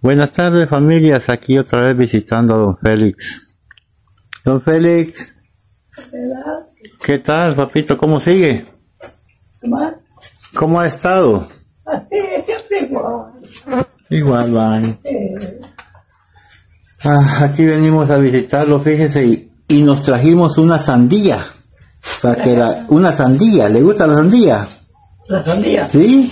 Buenas tardes familias, aquí otra vez visitando a don Félix. Don Félix, ¿qué tal papito? ¿Cómo sigue? ¿Cómo ha estado? Así, siempre igual. Igual, van. Ah, aquí venimos a visitarlo, fíjese, y, y nos trajimos una sandía. Para que la, una sandía, ¿le gusta la sandía? La sandía. ¿Sí?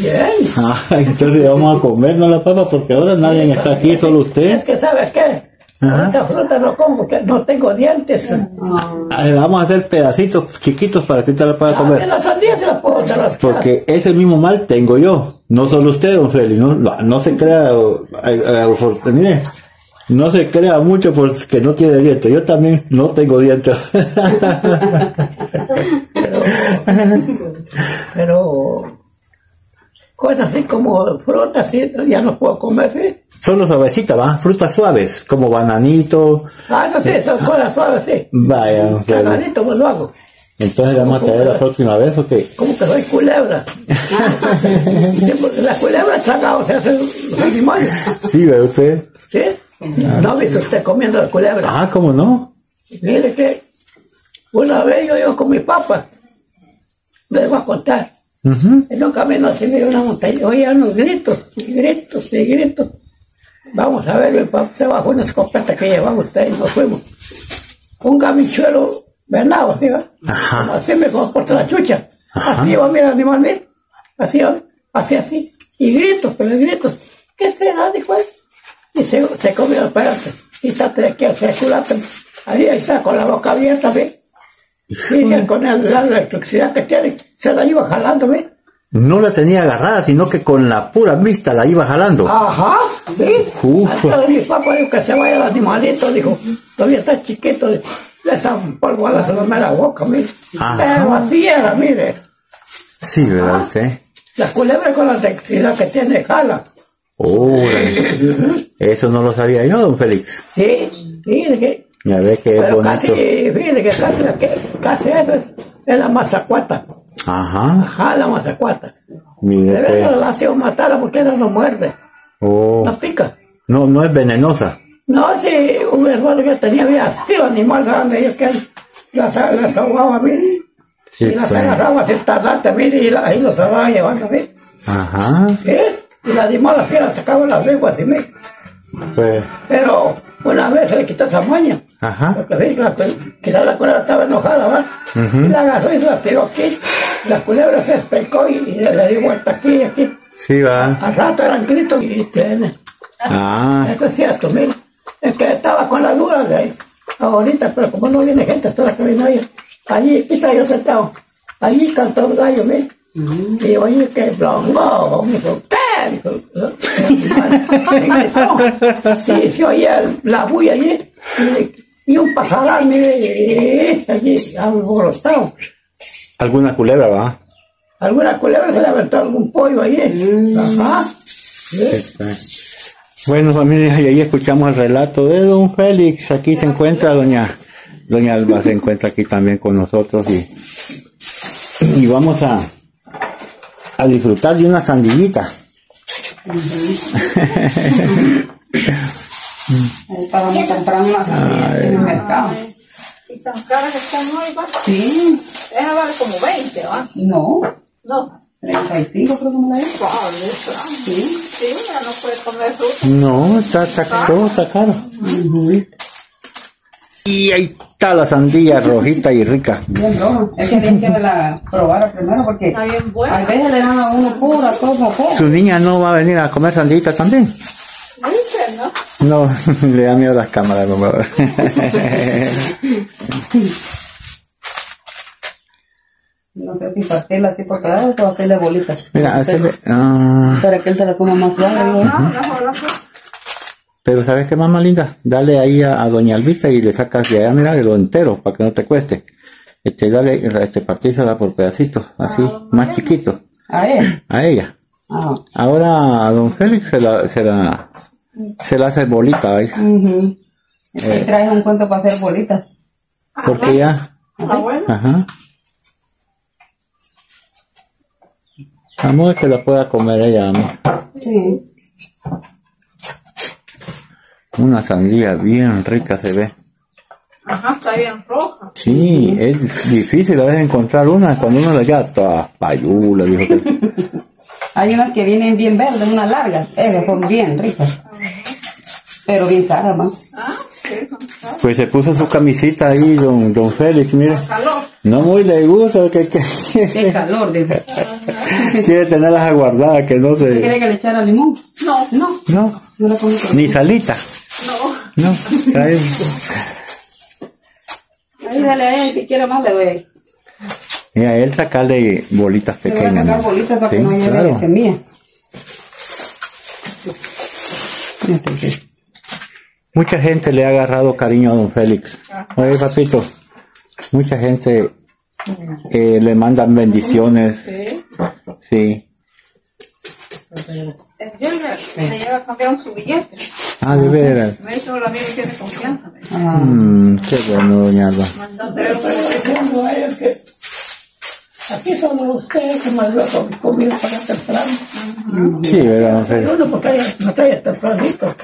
Bien. Ah, entonces vamos a comernos la papa porque ahora nadie está aquí, solo Es usted. que, ¿sabes qué? Ajá. Esta fruta no como porque no tengo dientes. Ah, vamos a hacer pedacitos chiquitos para que usted la pueda comer. la sandía se la puedo dar las Porque ese mismo mal tengo yo, no solo usted, don Félix. No, no, no se crea, eh, eh, mire, no se crea mucho porque no tiene dientes. Yo también no tengo dientes. Pero cosas así como frutas, sí, ya no puedo comer. ¿sí? Solo suavecitas, ¿va? Frutas suaves, como bananito. Ah, no sé, son cosas suaves, sí. Vaya. Cagadito pues lo hago. Entonces vamos a traer la próxima vez porque Como que soy culebra. La culebra tragado se hacen los animales. sí, ve usted. ¿Sí? ¿No ha visto usted comiendo la culebra? Ah, ¿cómo no? Mire que una vez yo iba con mi papá, le voy a contar, Ujú. en un camino así de una montaña, oía unos gritos, y gritos, y gritos. Vamos a ver, mi papá se bajó una escopeta que llevamos y nos fuimos. Un camichuelo venado, así, ¿va? Ajá. Así me por la chucha. Así iba, mira, el animal, mira. Así, ¿va? así, así. Y gritos, pero gritos. ¿Qué será? Dijo él. Y se, se comió el perro. Y está aquí al circulante. Ahí, ahí está, con la boca abierta, ¿ve? Y ya con el- la electricidad que tiene, se la iba jalando, ¿ve? No la tenía agarrada, sino que con la pura vista la iba jalando. Ajá. Entonces mi papá dijo que se vaya el animalito, dijo, todavía está chiquito, le esa polvada se lo me la boca, mire. Ajá. Pero así era, mire. Sí, ¿verdad usted? La culebra con la electricidad que tiene jala. Órale. Eso no lo sabía yo, don Félix. Sí, mire que, Ya ve que es pero casi, bonito. mire que casi, casi eso es, es la mazacuata. Ajá. Ajá, la mazacuata. Mire, pues. la hacía matarla porque ella no muerde, Oh. no pica. No, no es venenosa. No, si un hermano que tenía había un animal grande, yo que las, las ahogaba, mire. Sí, y las pues. agarraba así tarrante, mire, y la- ahí los andaba llevando, mire. Ajá. Sí, y la animal la fiera sacaba las lenguas y mire. Pues. Pero una vez se le quitó esa maña. Ajá. Porque sí, la, que la, culebra estaba enojada, ¿va? Y la agarró y se la tiró aquí. La culebra se especó y, y le dio vuelta aquí y aquí. Sí, va. Al rato eran gritos y tiene. Ah. Eso es cierto, mira. Es que estaba con la duda de ahí. Ahorita, pero como no viene gente, hasta la que vino ahí. Allí, aquí está yo sentado. Allí cantó el gallo, mira. Y oí que blongo, me dijo, ¿qué? "Eh. Sí, oía el- la bulla allí. Y, un pajarán, mire, allí, alborotado. Alguna culebra, va. Alguna culebra se le aventó algún pollo allí. Ajá. Sí, pues. Bueno, familia, y ahí escuchamos el relato de don Félix. Aquí se encuentra doña, doña Alba, se encuentra aquí también con nosotros y, y vamos a, a disfrutar de una sandillita. Ahí Para comprar una sandía en el mercado. Y tan caras que están hoy, va. Sí, Esa vale como 20, ¿va? no, No. 35 creo que me la. Vale, Fran. Sí. Sí, ya no puede comer fruta. No, está, está, todo está caro. Y ahí está la sandía rojita y rica. Bien rojo. Es que hay que la probar primero porque Está bien a buena. veces le dan a uno pura, todo poco. ¿Su niña no va a venir a comer sandillita también? ¿No? No, le da miedo las cámaras, mamá. No sé si partirla así por pedazos o hacerle bolitas. Mira, hacerle... ah, Para que él se la coma más suave. ¿no? No, así. pero ¿sabes qué, mamá linda? Dale ahí a, a doña Albita y le sacas de allá, mira, de lo entero, para que no te cueste. Este, dale, este, partísela por pedacitos, así, más chiquito, A él. a ella. Ah. Ahora a don Félix se la, se la, se la hace bolita ahí. Es que traes un cuento para hacer bolitas. porque ya, Está bueno. ajá. Vamos a que la pueda comer ella, amor. Sí. Una sandía bien rica se ve. Ajá, está bien roja. Sí, es difícil a veces encontrar una cuando uno le queda toda payula, dijo que. Hay unas que vienen bien verdes, unas largas. Esas son bien ricas. Pero bien caras, más. Ah, sí. Pues se puso su camisita ahí, don, don Félix, mire. Calor. No muy le gusta, que, que Qué calor, dijo. quiere tenerlas aguardadas, que no ¿Usted se... quiere que le echara limón? No, No, No, no la pongo ni salita. no. No, ahí. Ahí dale a él, si quiere más le doy. Y a él sacarle bolitas Le voy a pequeñas. sacar ¿no? bolitas para Sí, que no lleve claro. semilla. Este. Mucha gente le ha agarrado cariño a don Félix. Oye, papito, mucha gente eh, le mandan bendiciones. Sí. A cambiar su billete. Ah, de veras. Me tiene confianza. Ah, Mm, qué bueno, doña Alba. Estoy diciendo a ellos que aquí solo ustedes que para temprano. Sí, ¿verdad? Félix? Uno porque me trae tempranito.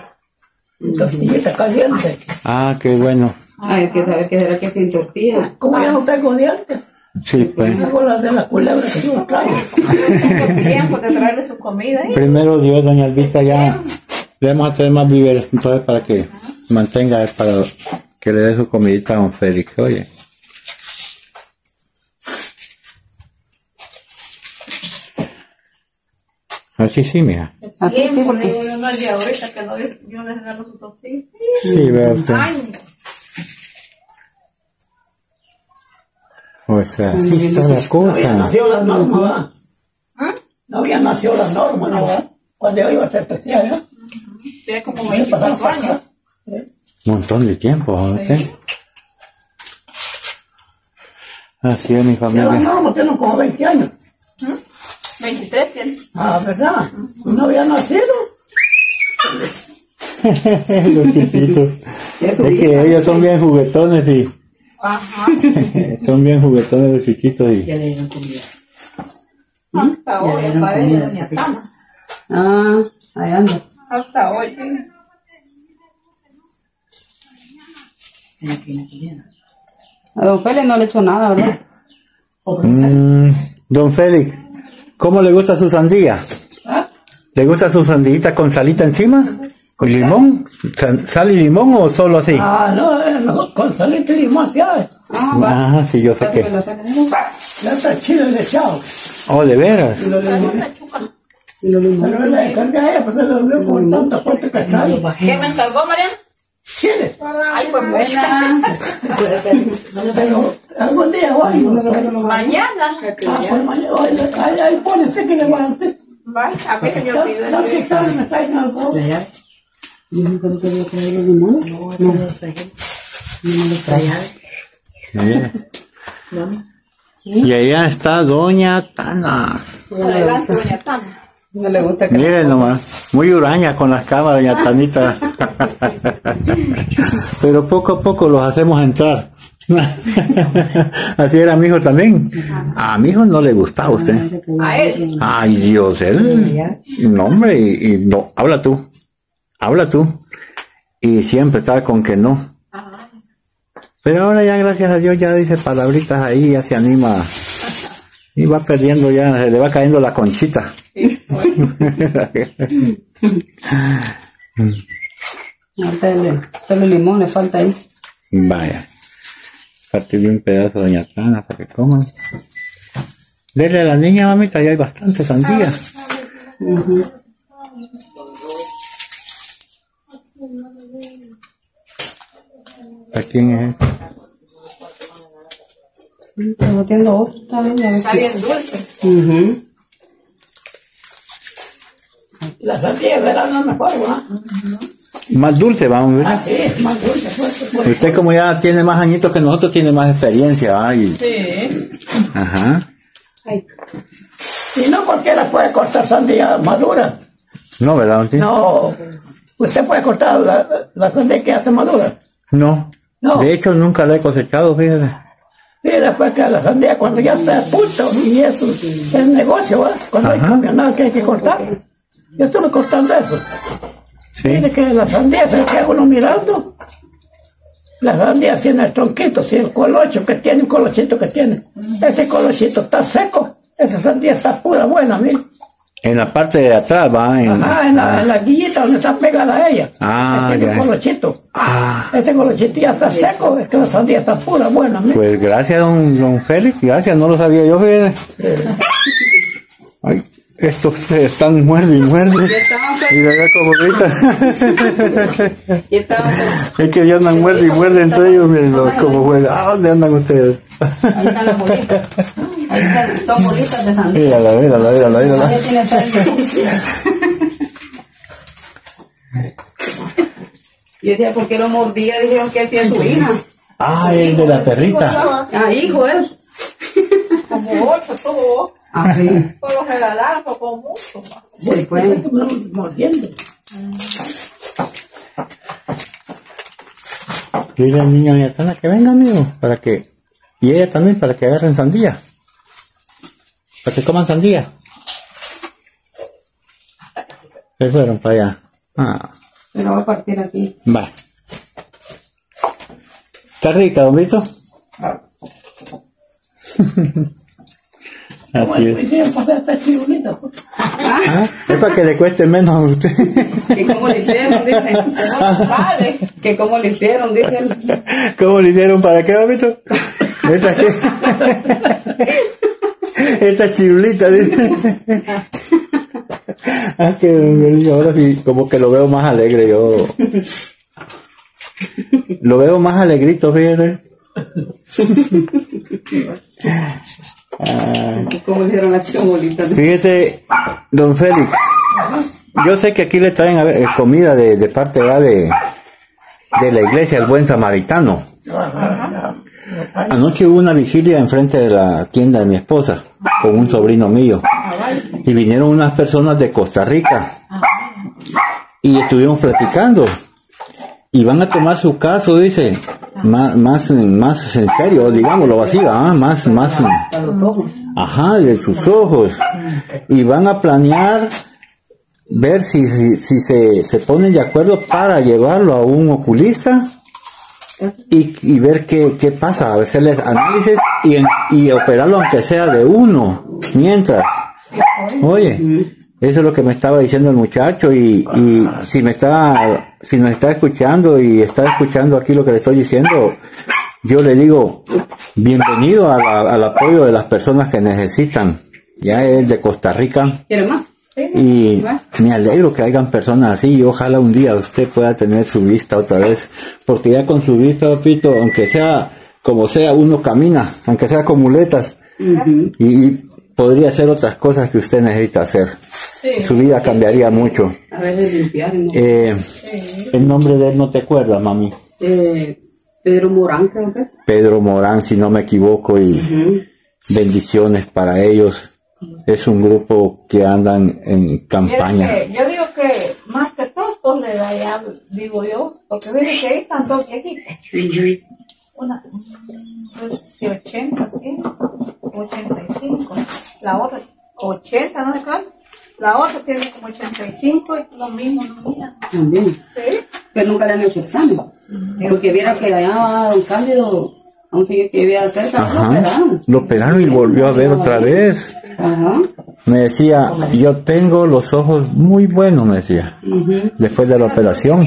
Tortillita caliente. Ah, qué bueno. Ay, que saber que será que sin tortilla. Como ya no tengo dientes, Sí, pues. hago las de la culebra que yo traigo. Tiempo de traerle su comida. ¿eh? Primero Dios, doña Albita, ya le vamos a traer más víveres entonces para que mantenga, para que le dé su comidita a don Félix. Oye. Así sí, mira. Así sí, porque- no es de ahorita que no, yo les regalo su tortilla. Sí. Ay, O sea, así está la No había cosa. nacido las normas, ¿verdad? ¿Ah? No había nacido las normas, ¿no? ¿verdad? Cuando yo iba a ser especial, ¿no? tiene como Me pasaron 24 años. Un montón de tiempo, ¿no? Sí. Así es mi Ya las familia. normas tienen como 20 años. ¿Mm? 23 tiene. Ah, ¿verdad? No había nacido. Los chiquitos. Es que ellos son bien juguetones y Ajá. son bien juguetones los chiquitos y Hasta hoy, el padre de Doña Tana. Ah, ahí anda. Hasta hoy. A don Félix no le echó nada, ¿verdad? Mm, don Félix, ¿cómo le gusta su sandía? ¿Le gusta su sandillita con salita encima? ¿Con limón? ¿Sal y limón o solo así? Ah, no, eh, no, con salita y limón, ya. Ah, va. Ah, sí, yo sé Ya la está chile de echado. Oh, de veras. Y. Una chuca. Y los limones. Pero le encargué a ella, pues se durmió con tanta fuerte trae. ¿Qué me encargó, Mariana? Chile. Ay, pues buena. Pero algún día, hoy, Mañana. ah, pues mañana, ahí, pone, sé que le voy a decir. Vale, a ver, me olvidé. ¿Sabes qué examen me traen algo? Dijo que no quería traer los limones. No, no los traje. No me los traje. Bien. Y allá está Doña Tana. Adelante, Doña Tana. No le gusta que Miren nomás, muy huraña con las camas, Doña Tanita. Pero poco a poco los hacemos entrar. Así era mi hijo también. A mi hijo no le gustaba usted. A él. Ay, Dios, él. No, hombre, y, y no, habla tú. Habla tú. Y siempre estaba con que no. Pero ahora ya, gracias a Dios, ya dice palabritas ahí, ya se anima. Y va perdiendo ya, se le va cayendo la conchita. Limón le falta ahí. Vaya. Partirle un pedazo a Doña Tana para que coman. Dele a la niña, mamita, ya hay bastante sandía. Ujú. ¿Para quién es? Estamos haciendo otro también. Está bien dulce. Ujú. La sandía de verano es mejor, ¿verdad? Más dulce, vamos a Ah, sí, más dulce. Usted como ya tiene más añitos que nosotros, tiene más experiencia. Sí. ajá. Ay, Y no cualquiera puede cortar sandía madura. No, ¿verdad? Tito? No, usted puede cortar la, la sandía que está madura. No. No. De hecho, nunca la he cosechado, fíjese. Sí, después que la sandía cuando ya está a punto, y eso es negocio, ¿verdad? Cuando hay Ajá. camionadas que hay que cortar. Yo estuve cortando eso. Sí. Dice que la sandía se queda uno mirando. La sandía tiene el tronquito, sí, el colocho que tiene, un colochito que tiene. Ese colochito está seco. Esa sandía está pura buena, mira. En la parte de atrás va en. Ajá, en la, en la guillita donde está pegada a ella. Ah, un colochito. Ah, Ese colochito ya está seco, es que la sandía está pura buena, mira. pues gracias, don, don Félix, gracias, no lo sabía yo, fíjate. Estos se están muerde y muerde. Y de verdad como ahorita. Es que ya andan muerde y muerde entre ellos, miren, los- como juegan. ¿A dónde andan ustedes? Ahí están las bolitas. Ahí están, son bolitas de sandía. Mírala, mírala, mírala, mírala. Yo decía, ¿por qué lo mordía? Dijeron que él tiene su hija. Ah, el de la perrita. Ah, hijo él. Como ocho tuvo, Ah, sí. por lo regalaron, pero con mucho. pues. Mordiendo. Dile al niño y a Tana que venga, amigo, para que. Y ella también, para que agarren sandía. Para que coman sandía. Se fueron para allá. Ah, Se lo va a partir aquí. va. ¿Está rica, don Vito? Así es. Ah, es para que le cueste menos a usted. Que cómo le hicieron, dicen. Padre, Que cómo le hicieron, dicen. ¿Cómo le hicieron? ¿Para qué, Vito? ¿Esta qué? Esta chirulita, dice. Ah, que ahora sí, como que lo veo más alegre yo. Lo veo más alegrito, fíjate. Fíjese, don Félix, yo sé que aquí le traen eh, comida de, de parte de, de la iglesia, el buen samaritano. Anoche hubo una vigilia enfrente de la tienda de mi esposa con un sobrino mío. Y vinieron unas personas de Costa Rica. Y estuvimos platicando. Y van a tomar su caso, dice, más, más, más en serio, digámoslo así, ¿ah? más, más. Ajá, de sus ojos. Y van a planear ver si, si, si se, se ponen de acuerdo para llevarlo a un oculista y, y ver qué, qué pasa, hacerles análisis y, y operarlo aunque sea de uno, mientras. Oye, eso es lo que me estaba diciendo el muchacho y, y si me está, si nos está escuchando y está escuchando aquí lo que le estoy diciendo, yo le digo, bienvenido a la- al apoyo de las personas que necesitan. Ya es de Costa Rica y me alegro que hayan personas así y ojalá un día usted pueda tener su vista otra vez, porque ya con su vista, Pito, aunque sea como sea, uno camina, aunque sea con muletas y, y podría hacer otras cosas que usted necesita hacer. Su vida cambiaría mucho. A veces limpiar. ¿no? Eh, el nombre de él no te acuerdas, mami. Eh, Pedro Morán, creo que es. Pedro Morán, si no me equivoco, y bendiciones para ellos. Es un grupo que andan en campaña. Que yo digo que más que todos por la edad ya digo yo, porque dice que ahí están dos viejitas. Una, si 80, sí, 85. La otra, 80, no sé cuánto. La otra tiene como 85 y lo mismo, no mira. También. Sí. Pero nunca le han hecho examen. Porque viera que allá va Don Cándido, a un señor que vivía cerca, lo Ajá. operaron. Lo operaron y volvió a ver otra vez. Ajá. Me decía, yo tengo los ojos muy buenos, me decía, Ujú. después de la operación.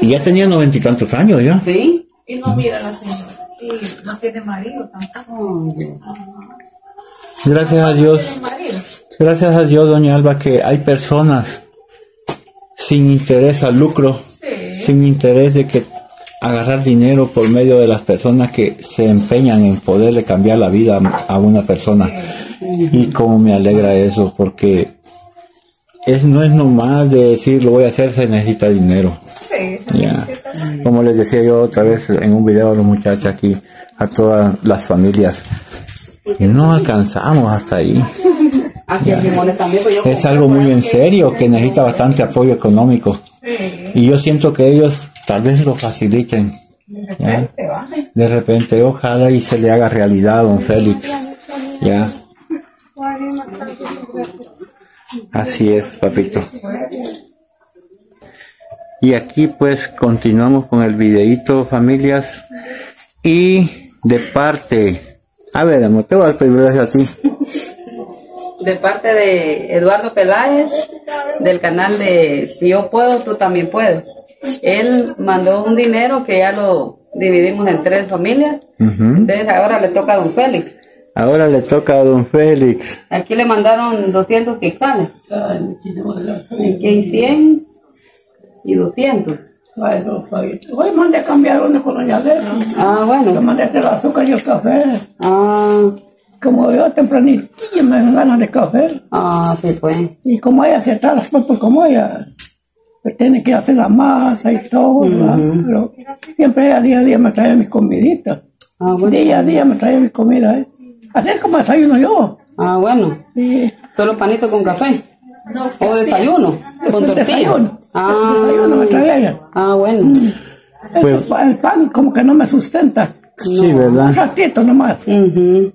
Y ya tenía noventa y tantos años ya. ¿Sí? y no mira a la señora. Y no tiene marido tampoco. Gracias a Dios, Tiene marido. Gracias a Dios, doña Alba, que hay personas sin interés al lucro, sin interés de que agarrar dinero por medio de las personas que se empeñan en poderle cambiar la vida a una persona. Y cómo me alegra eso, porque es, no es nomás de decir lo voy a hacer, se necesita dinero. Sí. Como les decía yo otra vez en un video a los muchachos aquí, a todas las familias, no alcanzamos hasta ahí. Aquí en Limones también, pues yo Es algo muy en serio que necesita bastante apoyo económico. Y yo siento que ellos tal vez lo faciliten. De repente, ojalá y se le haga realidad don Félix. Ya. Así es, papito. Y aquí pues continuamos con el videito familias y de parte, a ver amor, te voy a dar privilegio a ti. De parte de Eduardo Peláez, del canal de Si yo puedo, tú también puedes. Él mandó un dinero que ya lo dividimos en tres familias. Entonces ahora le toca a don Félix. Ahora le toca a don Félix. Aquí le mandaron 200 quetzales. Aquí hay 100 y 200. Bueno, Fabito. Hoy mandé a cambiar una Lela. Ah, Le bueno. mandé el azúcar y el café. Ah, Como yo tempranito me dan ganas de café. ah, sí, pues. Y como ella se trae las cosas como ella, pues tiene que hacer la masa y todo, siempre ella día a día me trae mis comiditas. Ah, bueno. Día a día me trae mis comidas. ¿eh? Así es como desayuno yo. Ah, bueno. Sí. Solo panito con café. O desayuno, con tortilla. desayuno. Ah, El desayuno me trae ella. ah, bueno. Pues- El, pa- el pan como que no me sustenta. Sí, Un ¿verdad? ratito nomás. Ujú.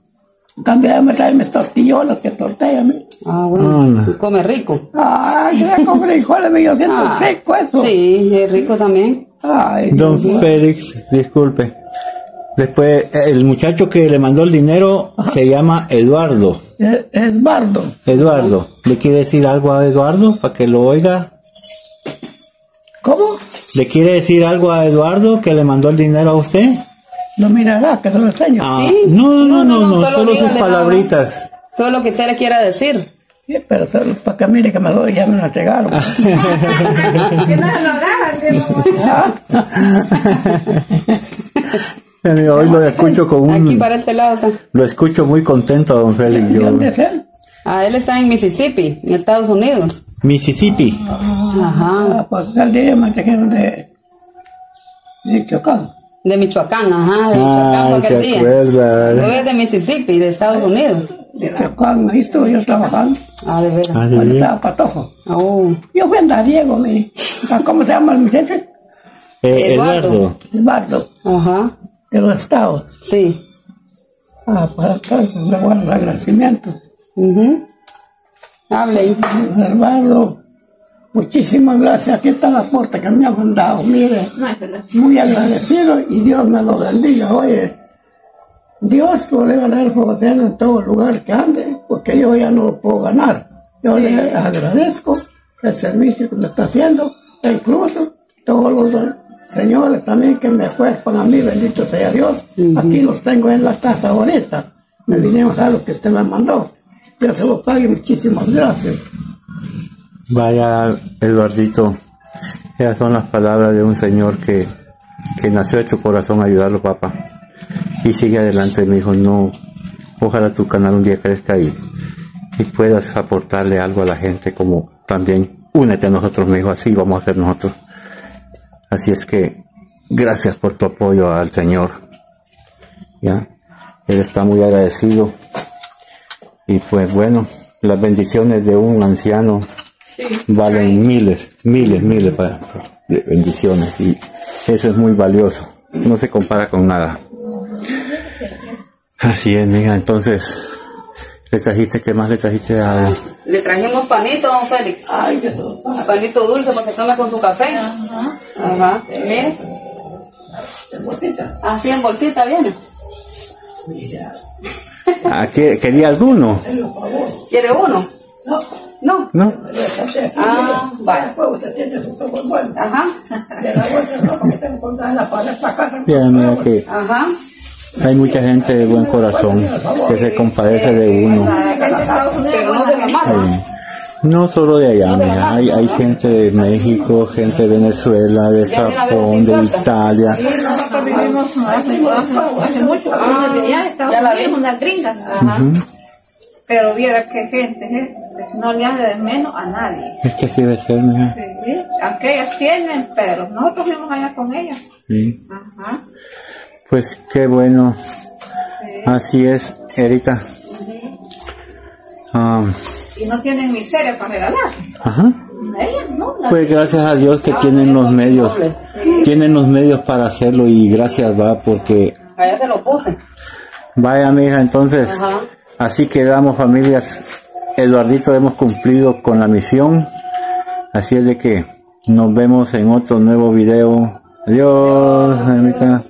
También me trae mis tortillolas que mí. Ah, bueno. Ah, Come rico. Ay, yo con frijoles, me yo siento Ah, rico eso. Sí, es rico también. Ay, Don Félix, disculpe. Después, el muchacho que le mandó el dinero se llama Eduardo. es bardo. Eduardo, ¿le quiere decir algo a Eduardo para que lo oiga? ¿Cómo? ¿Le quiere decir algo a Eduardo que le mandó el dinero a usted? Lo mirará, que se lo enseño. Ah, Sí. no, no, no, No, no, no, solo solo sus palabritas. Todo lo que usted le quiera decir. Sí, pero solo para que mire que me lo ya me lo entregaron. Que no lo agarran, que no. Hoy lo escucho con Aquí un, para este lado lo escucho muy contento, don Félix. ¿De Yo, dónde es él? Ah, él está en Mississippi, en Estados Unidos. Mississippi. Ajá. Ah, pues el día me trajeron de, de Chocán. De Michoacán, ajá. De Michoacán aquel se día. acuerda. Él es de Mississippi, de Estados Unidos. De Chocán, ahí estuve yo trabajando. Ah, de veras. Ah, Cuando estaba patojo. Oh. Yo fui andariego, mi. Ah, ¿Cómo se llama el muchacho? Eh, Eduardo. Eduardo. Ajá. de los estados. Sí. Ah, para acá, le guardo el agradecimiento. Ujú. Hable ahí. Eduardo, muchísimas gracias. Aquí está la puerta que me ha mandado. Mire, muy agradecido y Dios me lo bendiga. Oye, Dios lo le va a dar poder en todo lugar que ande, porque yo ya no lo puedo ganar. Yo le agradezco el servicio que me está haciendo, e incluso todos los señores también que me cuestan a mí, bendito sea Dios. Aquí los tengo en la casa ahorita. Me vinieron a dar lo que usted me mandó. Yo se lo pague, muchísimas gracias. Vaya, Eduardito. Esas son las palabras de un señor que, que nació de tu corazón a ayudarlo, papá. Y sigue adelante, mi hijo. No, ojalá tu canal un día crezca y, y puedas aportarle algo a la gente, como también únete a nosotros, mi hijo. Así vamos a hacer nosotros. Así es que, gracias por tu apoyo al Señor. Ya, Él está muy agradecido. Y pues bueno, las bendiciones de un anciano valen miles, miles, miles de bendiciones y eso es muy valioso. No se compara con nada. Así es, mija. Entonces, le trajiste, ¿qué más le trajiste a Le trajimos panito, don Félix. Ay. Panito dulce para que tome con su café. Ajá. Mire. Así en bolsita viene. ¿A qué- ¿Quería alguno? ¿Quiere uno? No, No. ¿No? Ah, vale. Después usted tiene su todo bueno. Ajá. De la bolsa de ropa que tengo colgada en la pared para acá. Ya, mira que Ajá. hay mucha gente de buen corazón que se compadece de uno. No de la mano. No solo de allá, mija. Hay, hay gente de México, gente de Venezuela, de Japón, de Italia. Nosotros vivimos hace, mucho, Ah, ya la Unidos, vi. unas gringas. Ajá. Pero viera qué gente es, no le hace de menos a nadie. Es que así debe ser, mija. Sí, aquellas tienen, pero nosotros fuimos allá con ellas. Sí. Ajá. Pues qué bueno. Sí. Así es, Erika. Ah, Y no tienen miseria para regalar. ajá. Ellas no. Pues gracias a Dios que tienen los medios, tienen los medios para hacerlo y gracias va porque Allá te lo puse. vaya mija, entonces Ajá. Así quedamos familias. Eduardito hemos cumplido con la misión, así es de que Nos vemos en otro nuevo video. Adiós, mamita.